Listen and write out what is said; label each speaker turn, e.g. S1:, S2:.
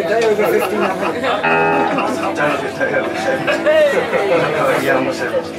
S1: a day over 15
S2: Don't have a day over 70. Yeah, I'm 70,